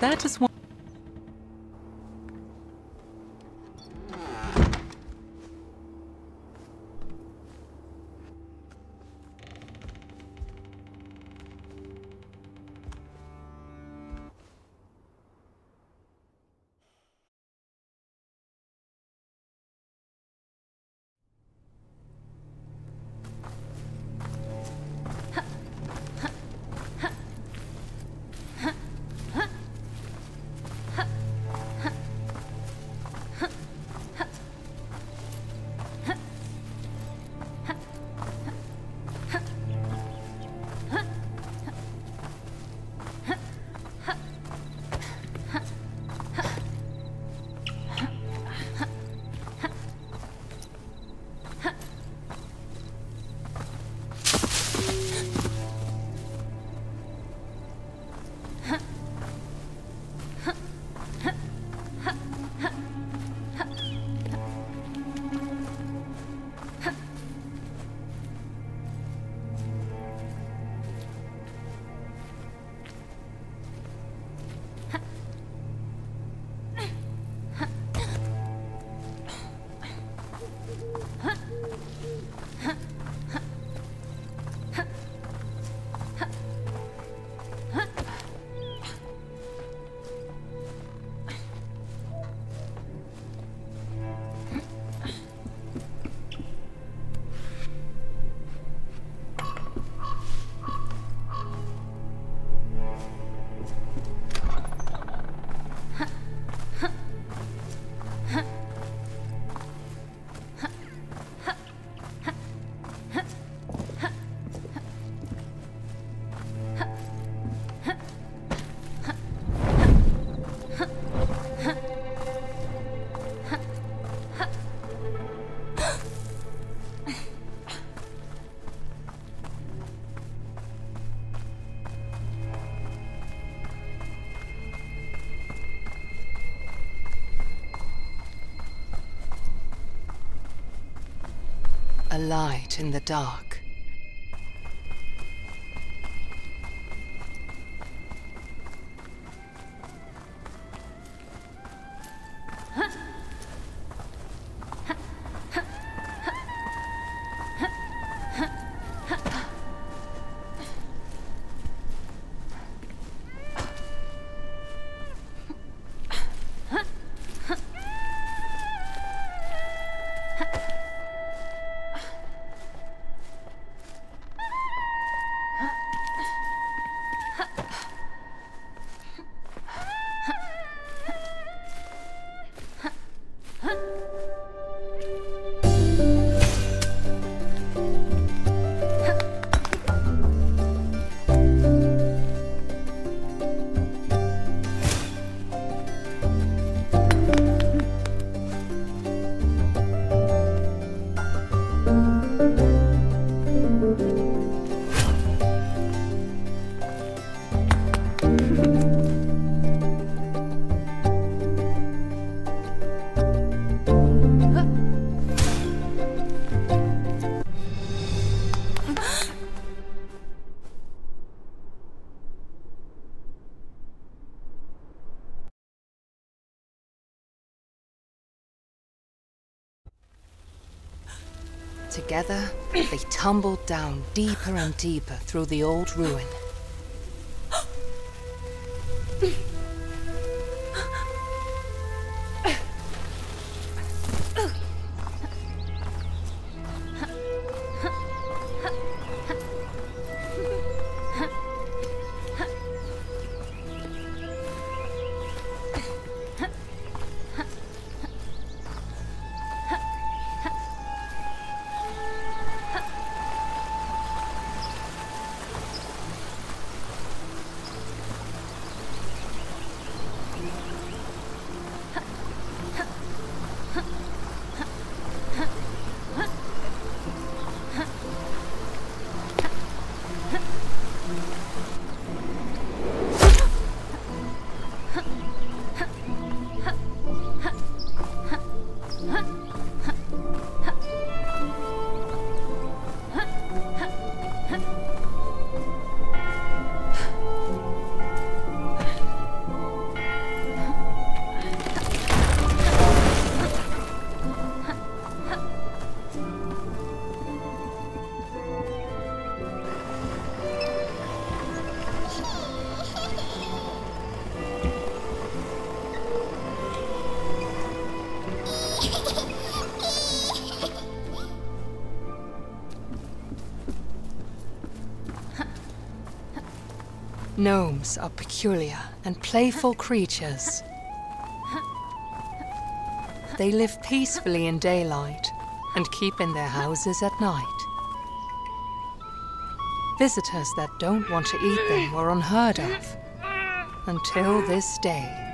That is one. Light in the dark. Together, they tumbled down deeper and deeper through the old ruin. Gnomes are peculiar and playful creatures. They live peacefully in daylight and keep in their houses at night. Visitors that don't want to eat them were unheard of until this day.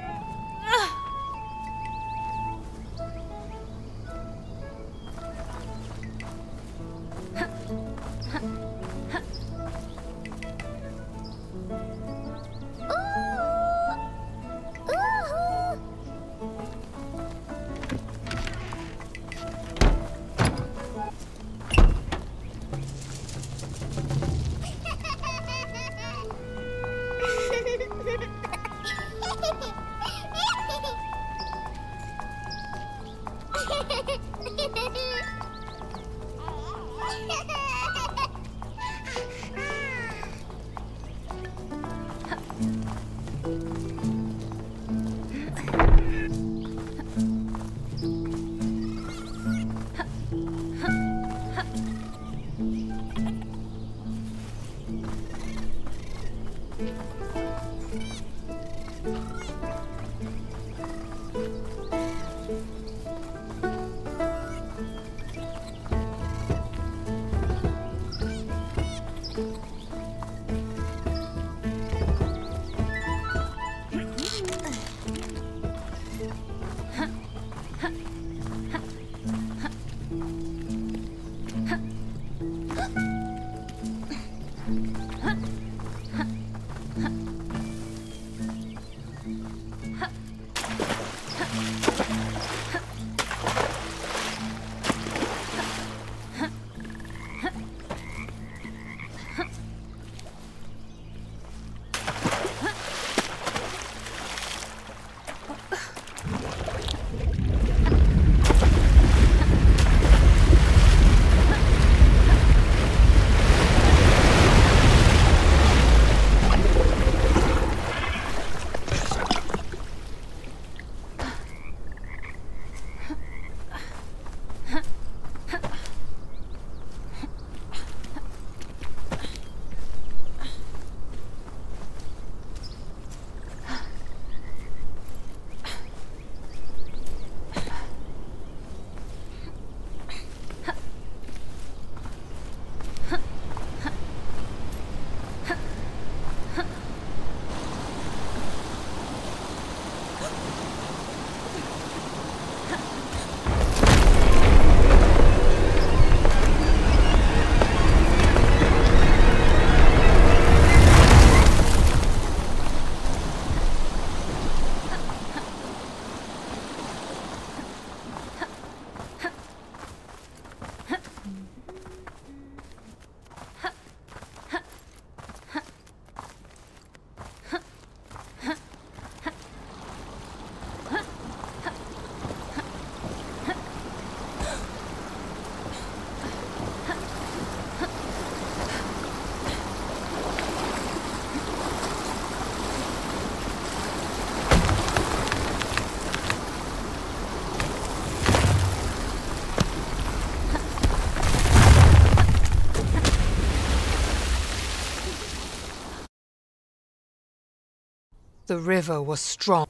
The river was strong.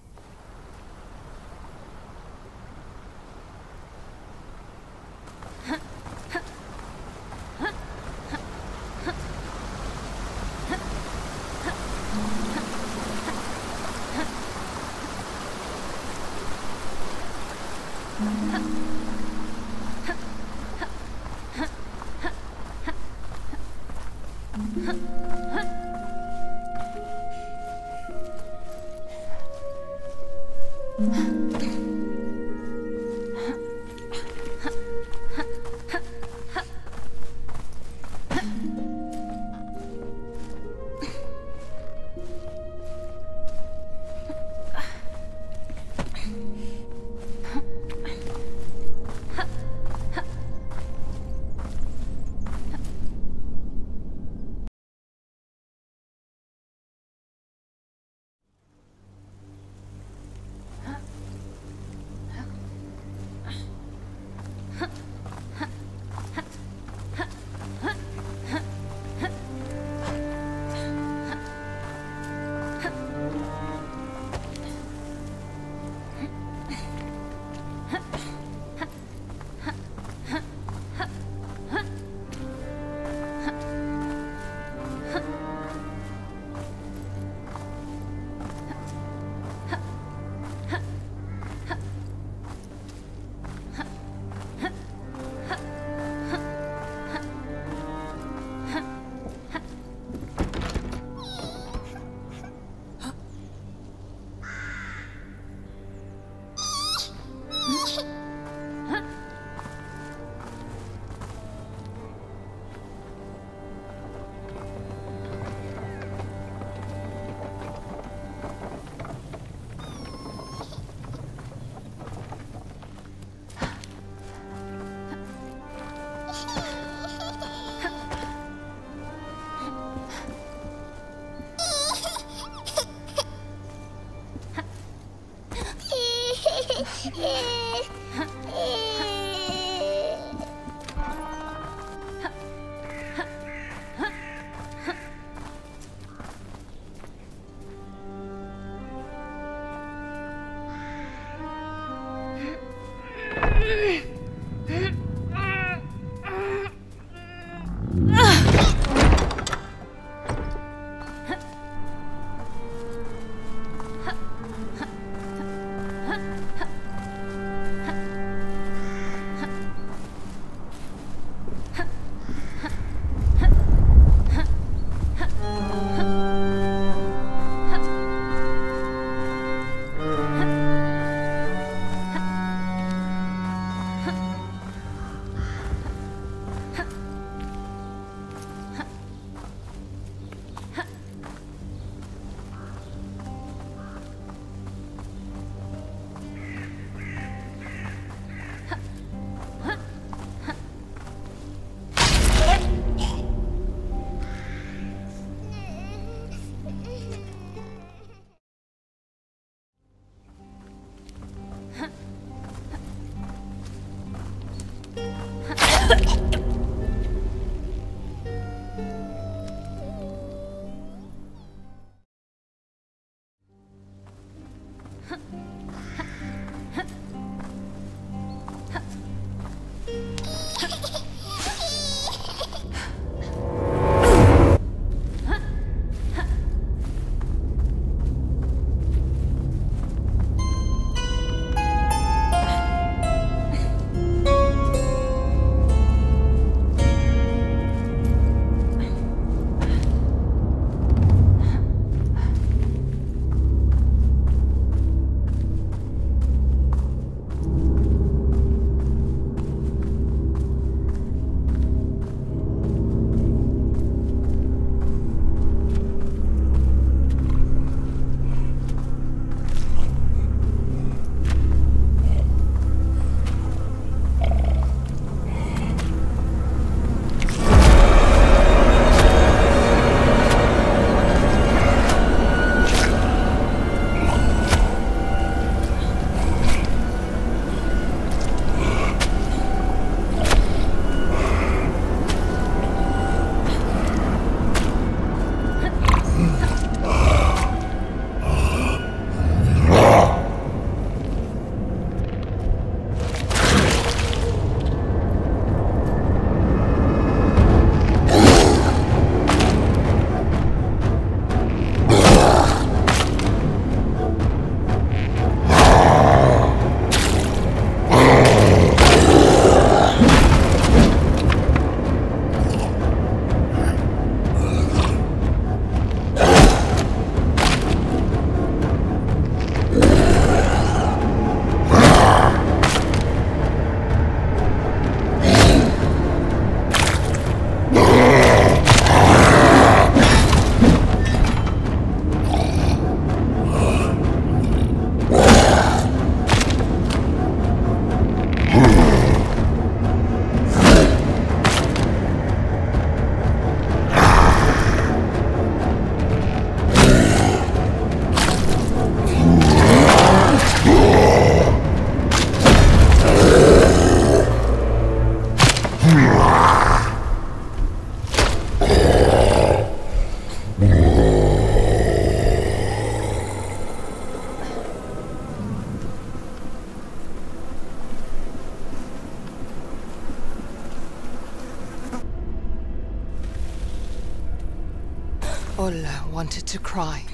Olle wanted to cry.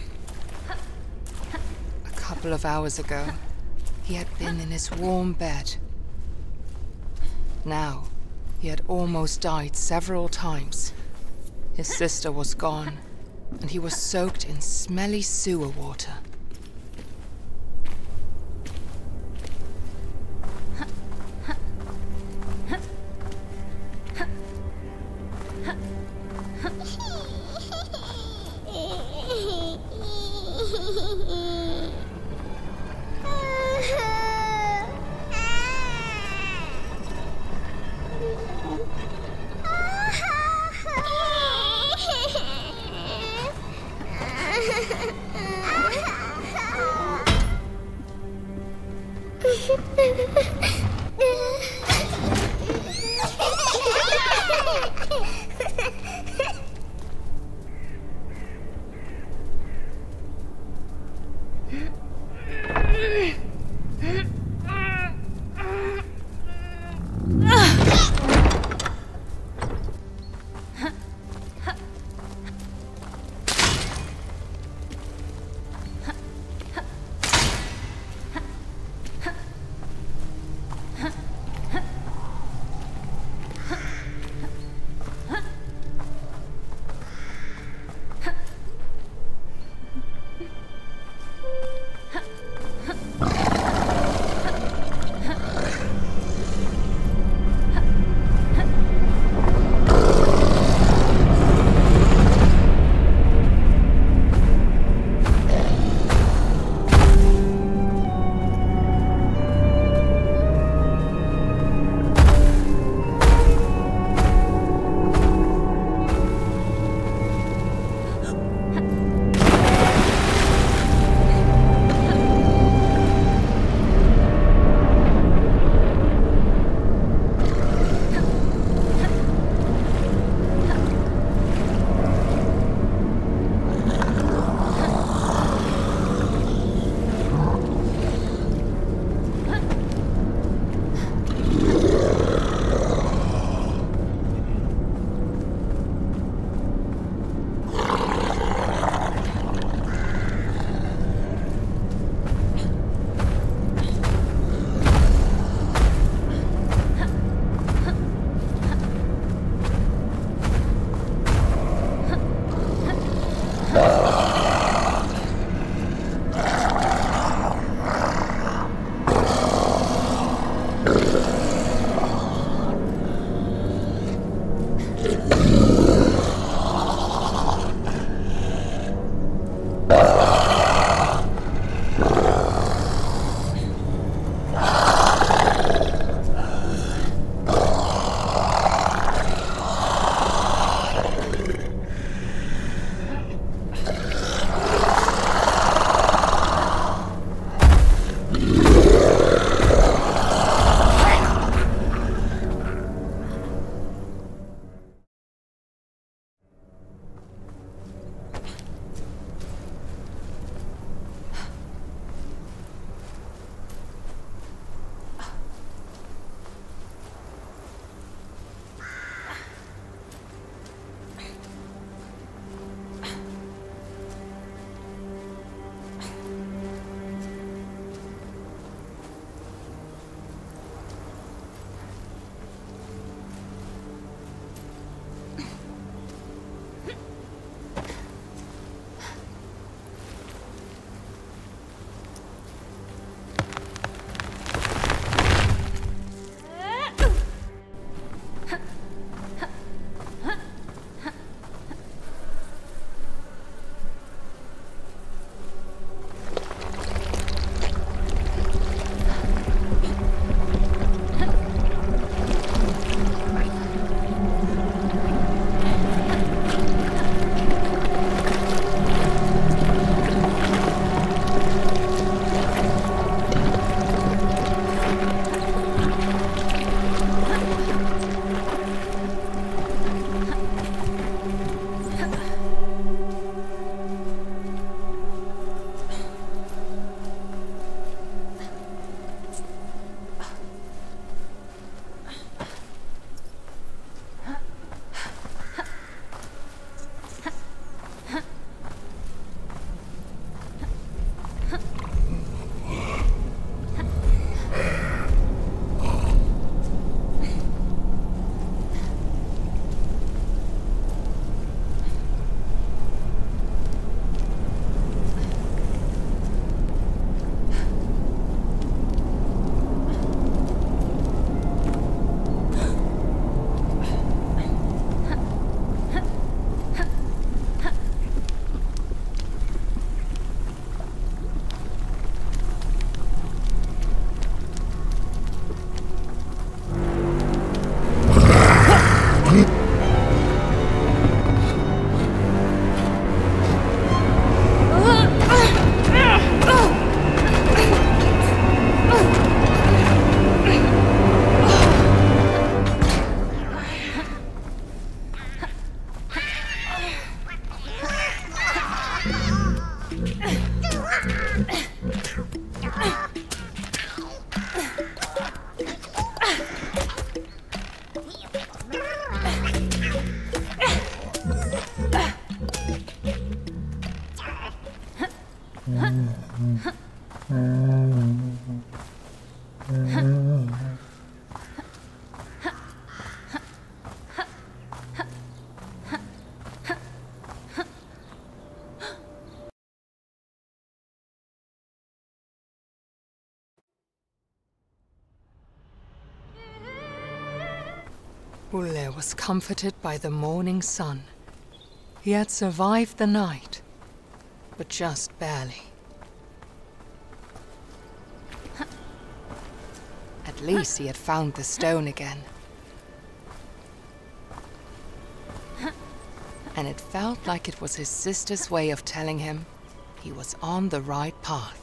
A couple of hours ago, he had been in his warm bed. Now, he had almost died several times. His sister was gone, and he was soaked in smelly sewer water. was comforted by the morning sun. He had survived the night, but just barely. At least he had found the stone again. And it felt like it was his sister's way of telling him he was on the right path.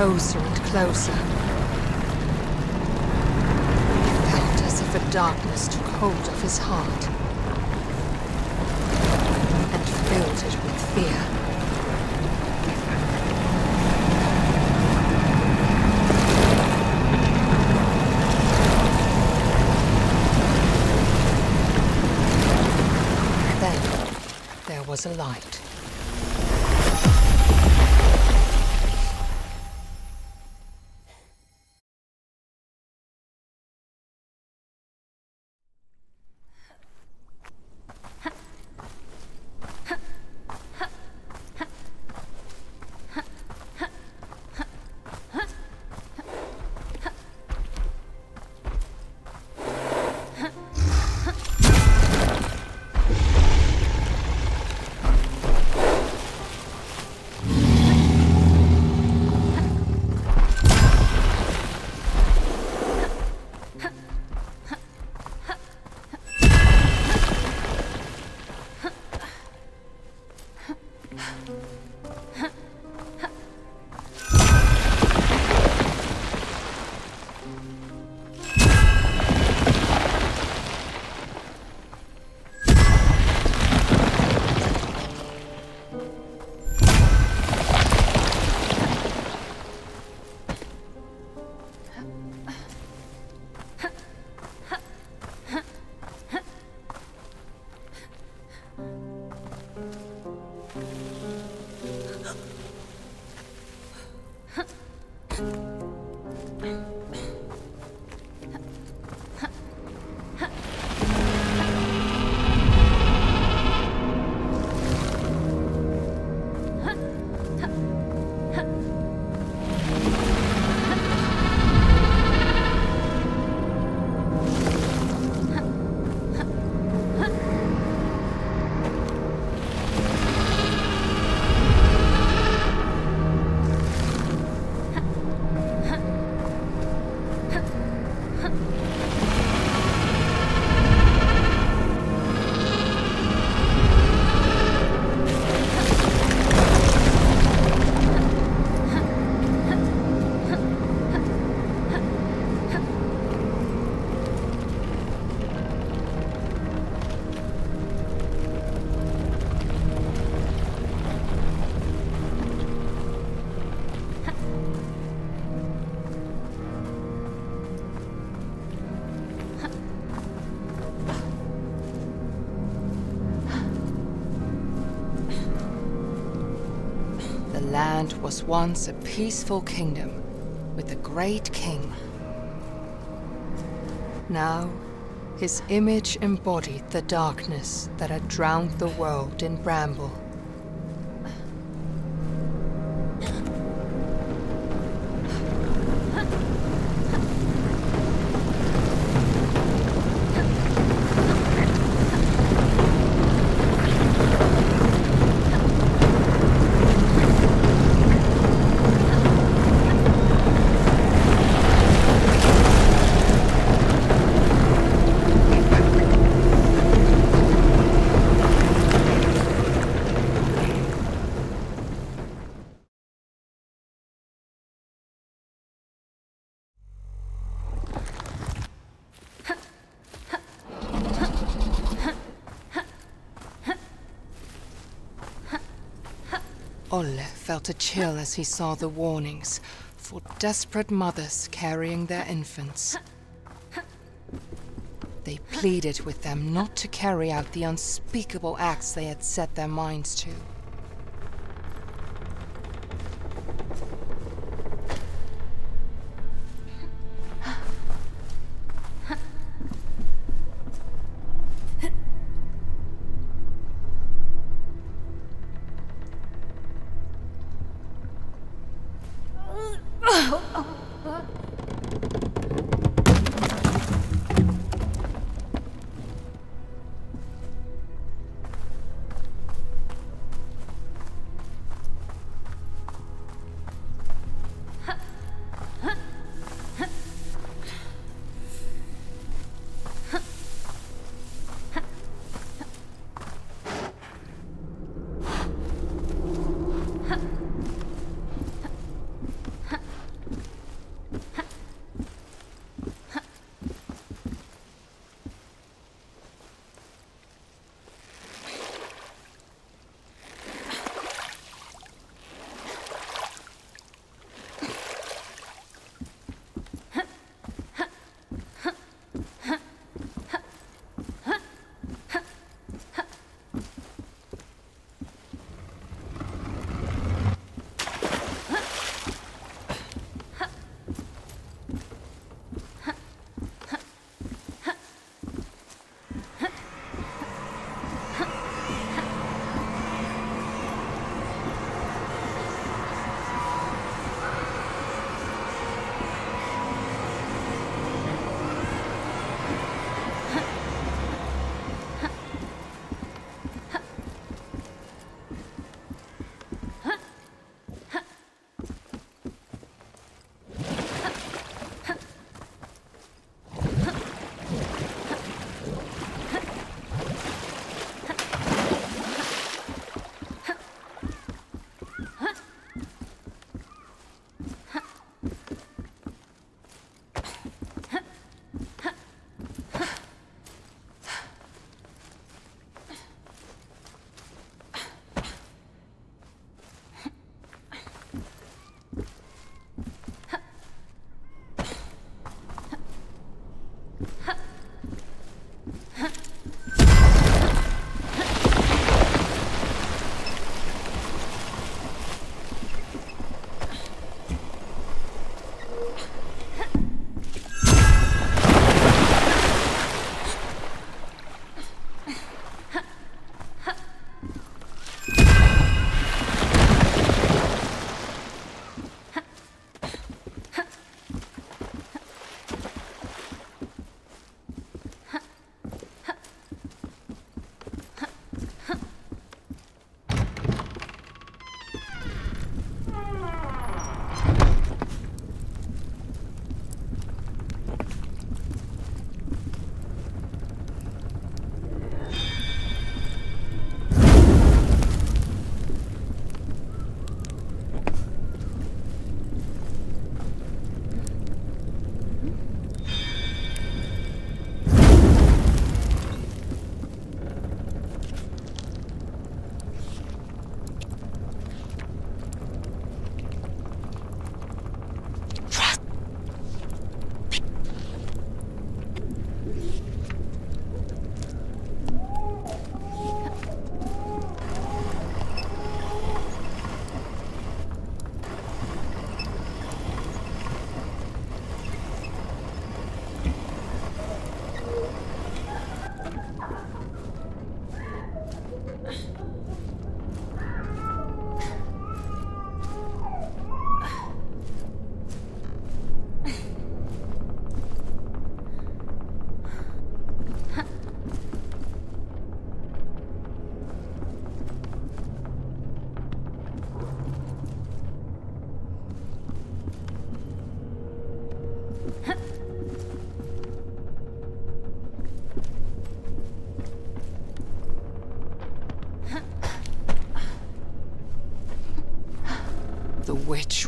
Closer and closer. He felt as if a darkness took hold of his heart and filled it with fear. Then there was a light. The was once a peaceful kingdom with a great king. Now, his image embodied the darkness that had drowned the world in bramble. A chill as he saw the warnings for desperate mothers carrying their infants. They pleaded with them not to carry out the unspeakable acts they had set their minds to.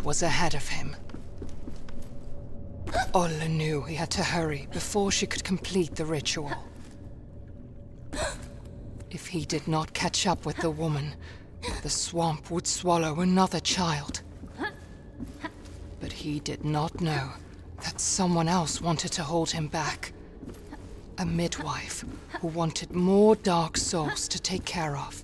Was ahead of him. Olle knew he had to hurry before she could complete the ritual. If he did not catch up with the woman, the swamp would swallow another child. But he did not know that someone else wanted to hold him back. A midwife who wanted more dark souls to take care of.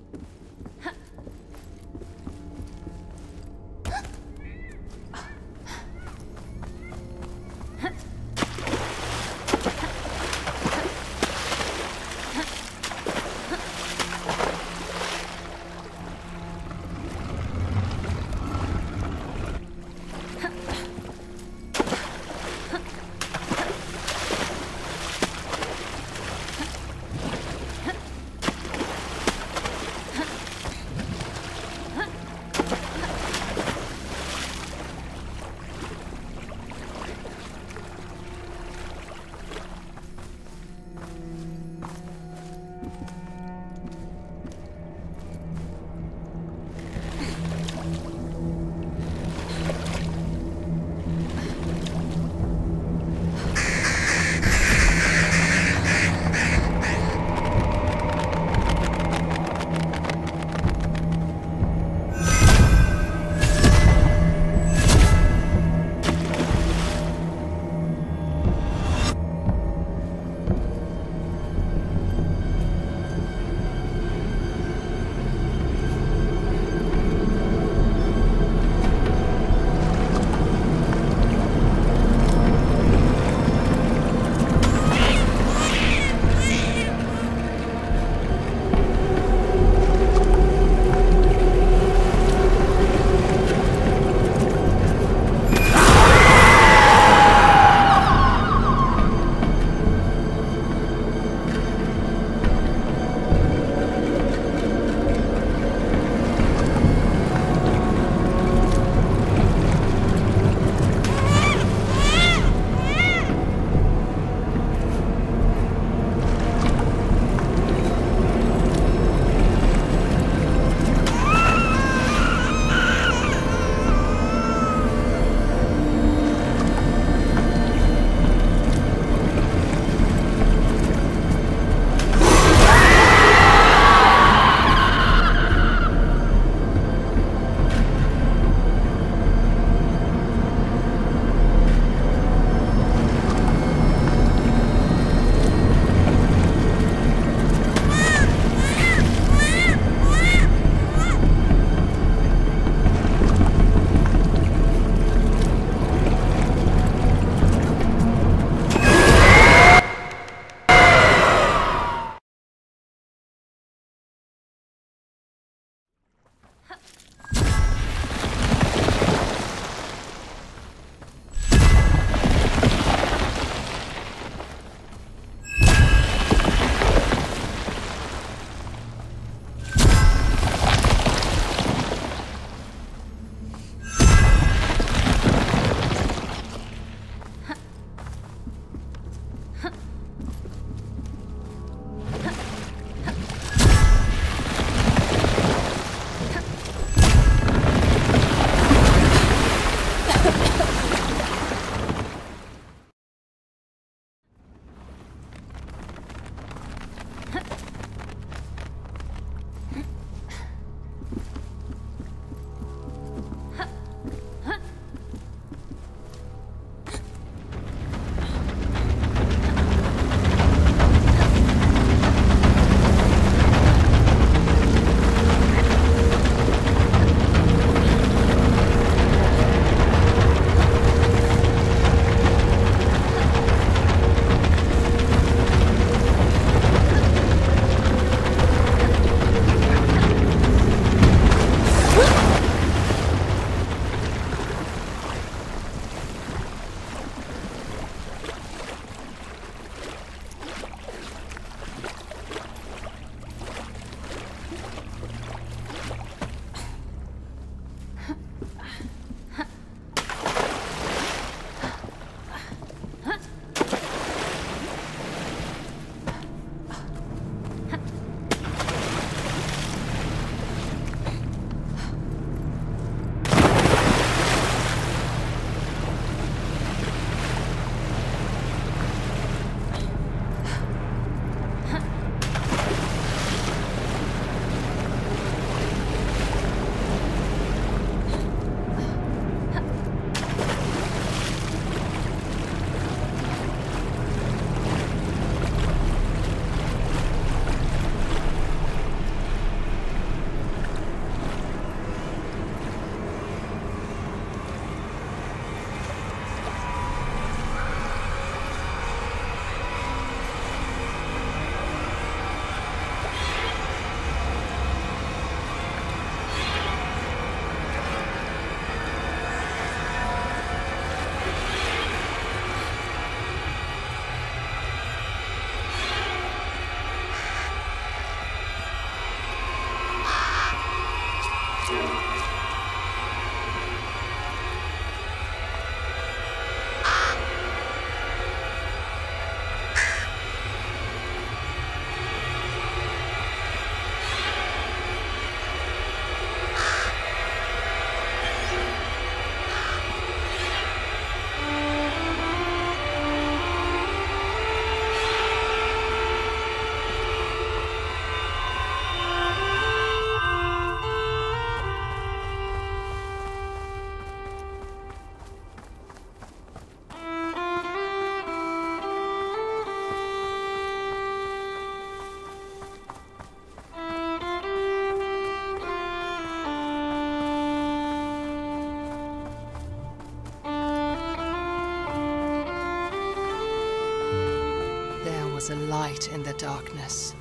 A light in the darkness.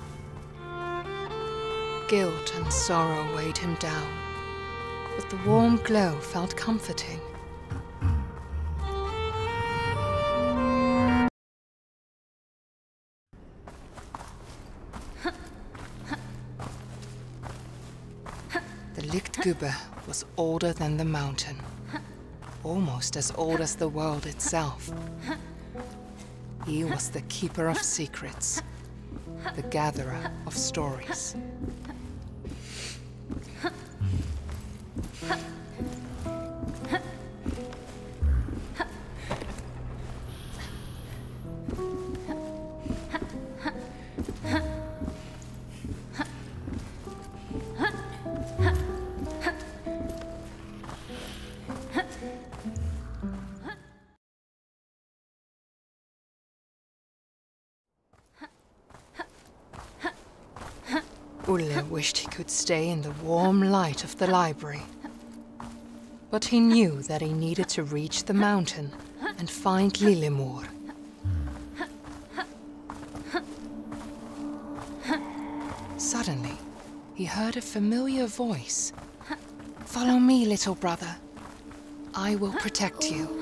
Guilt and sorrow weighed him down, but the warm glow felt comforting. The Lichtgübe was older than the mountain, almost as old as the world itself. He was the keeper of secrets, the gatherer of stories. Could stay in the warm light of the library. But he knew that he needed to reach the mountain and find Lillemor. Suddenly, he heard a familiar voice. Follow me, little brother. I will protect you.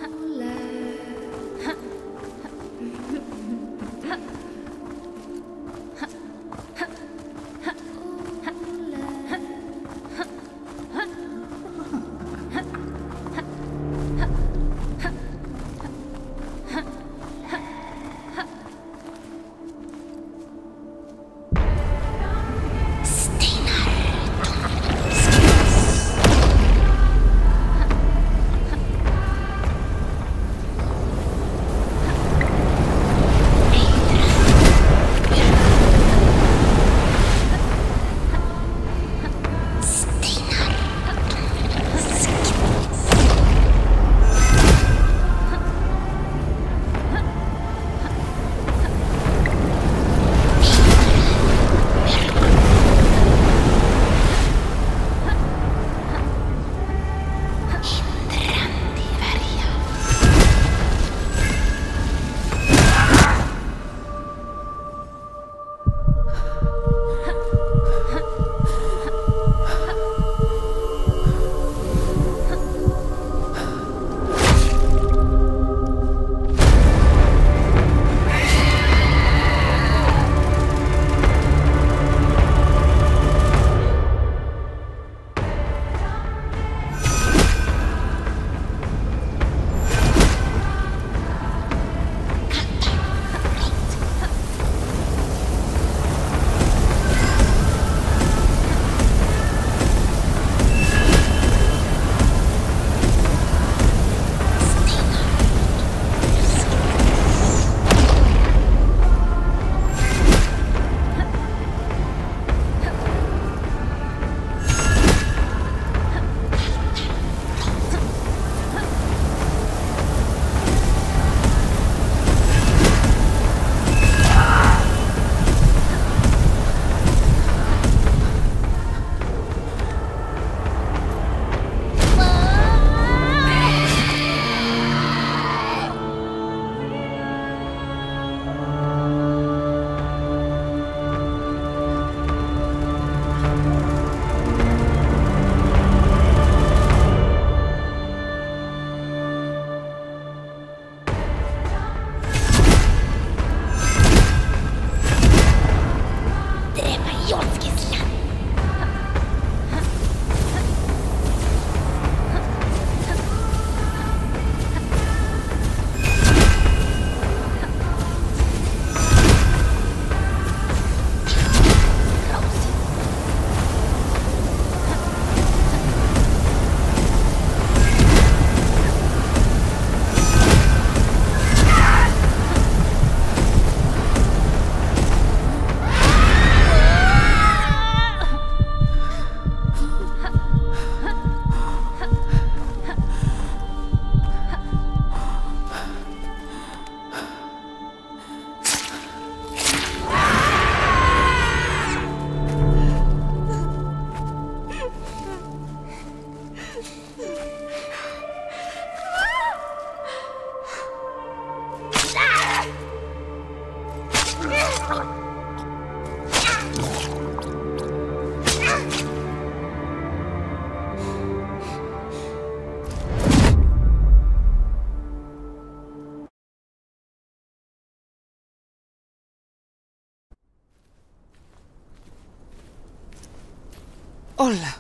Olle,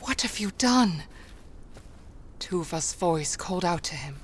what have you done? Tuva's voice called out to him.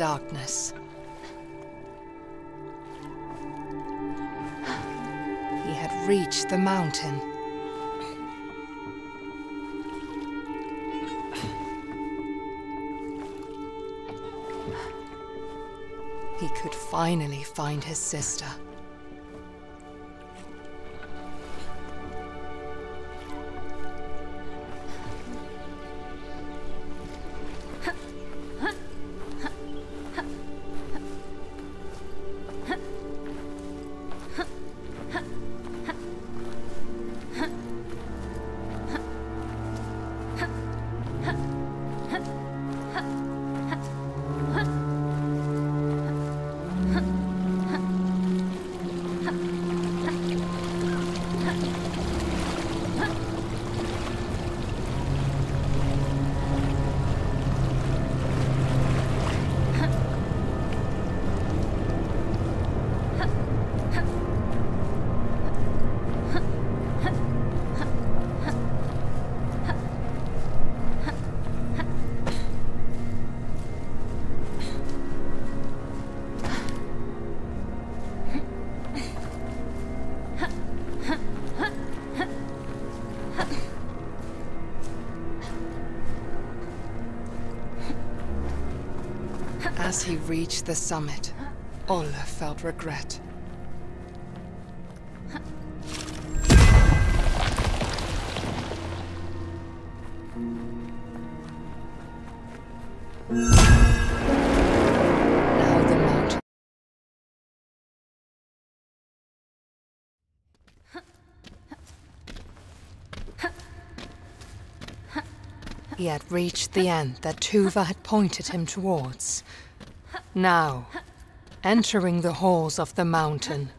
Darkness. He had reached the mountain. He could finally find his sister. As he reached the summit, Olle felt regret. He had reached the end that Tuva had pointed him towards. Now, entering the halls of the mountain,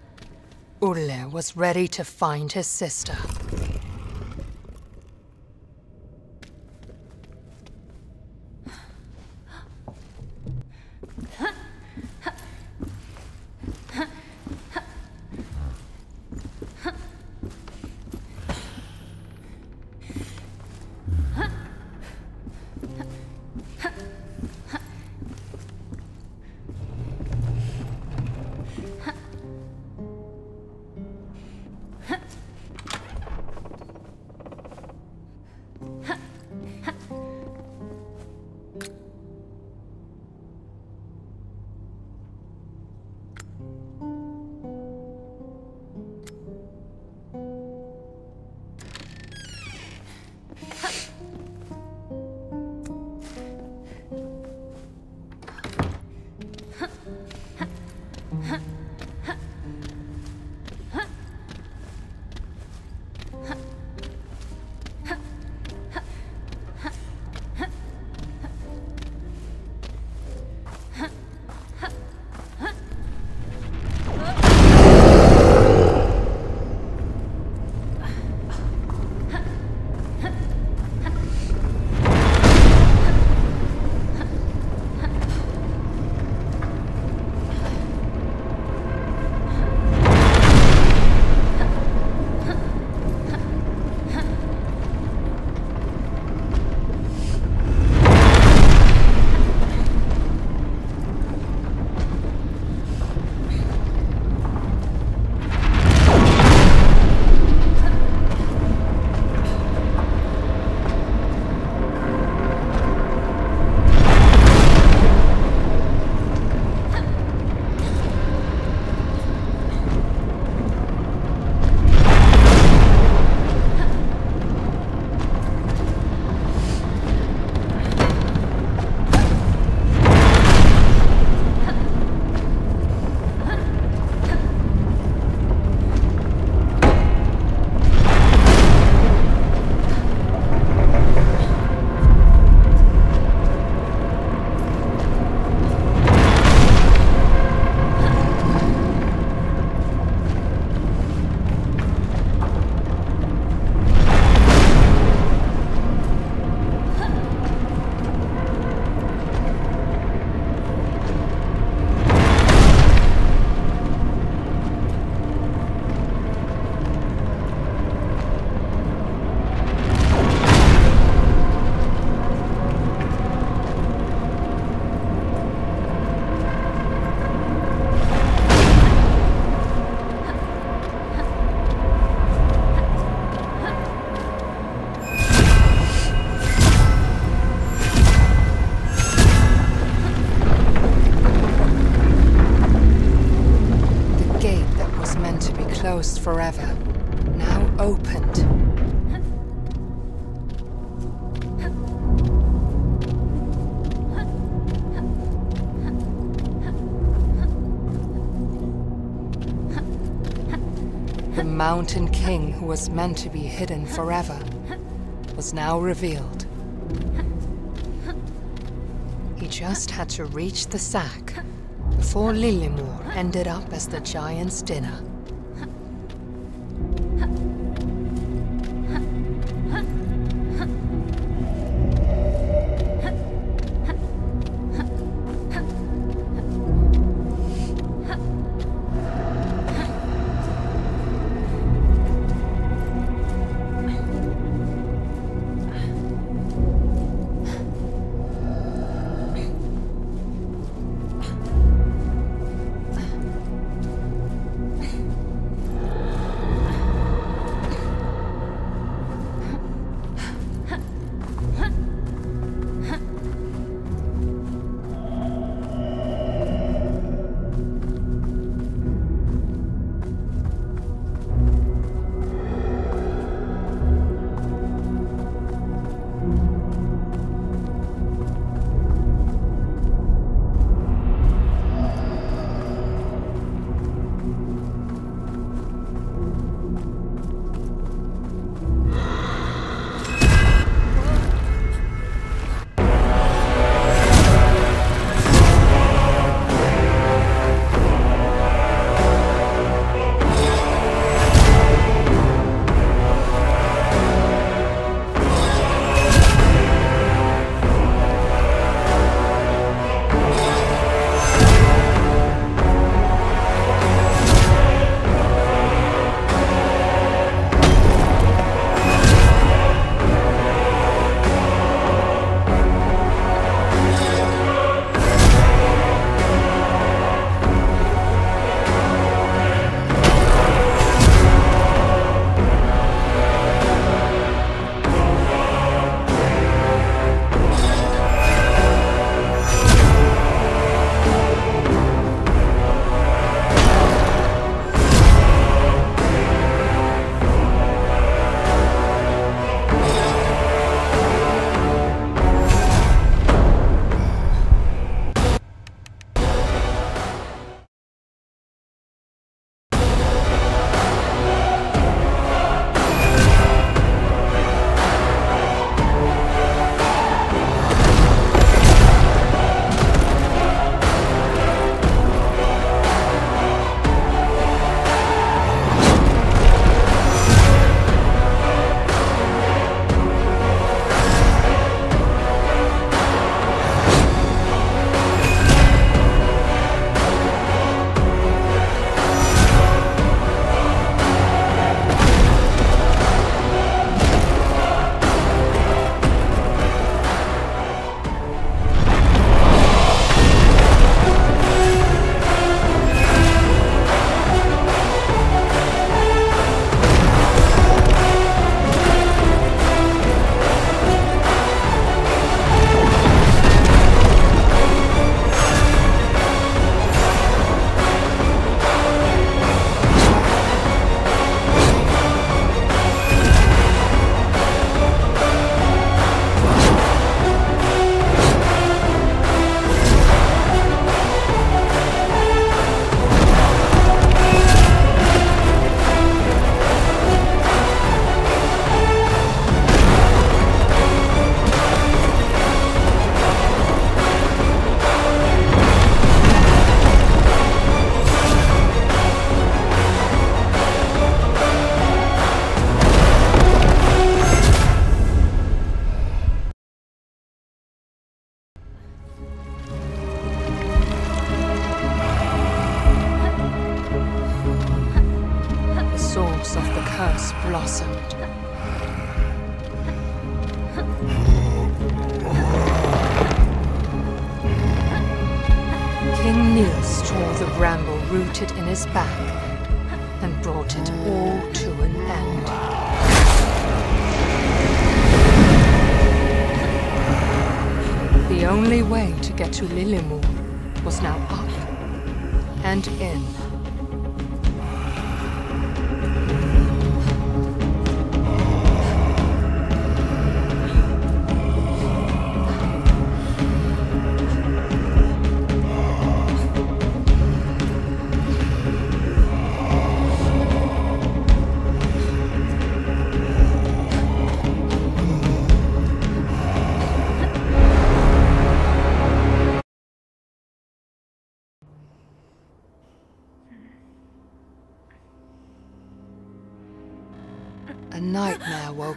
Olle was ready to find his sister. Mountain King, who was meant to be hidden forever, was now revealed. He just had to reach the sack before Lillemor ended up as the giant's dinner.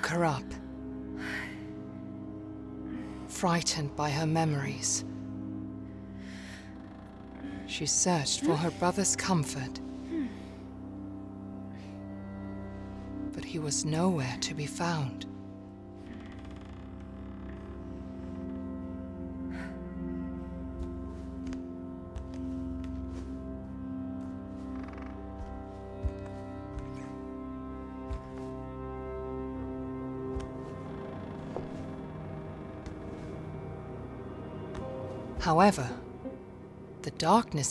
Woke her up. Frightened by her memories, she searched for her brother's comfort. But he was nowhere to be found. However, the darkness